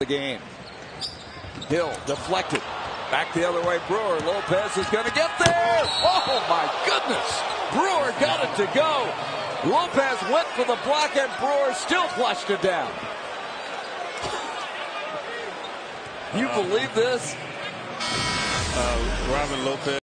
the game. Hill deflected. Back the other way. Brewer. Lopez is going to get there. Oh, my goodness. Brewer got it to go. Lopez went for the block, and Brewer still flushed it down. You believe this? Uh, Robin Lopez.